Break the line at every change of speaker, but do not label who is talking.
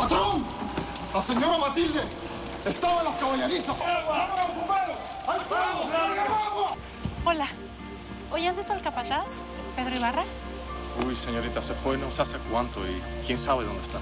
¡Patrón! La señora Matilde estaba en las caballerizas.
Hola. ¿Hoy has visto al capataz, Pedro Ibarra?
Uy, señorita, se fue no sé hace cuánto y quién sabe dónde está.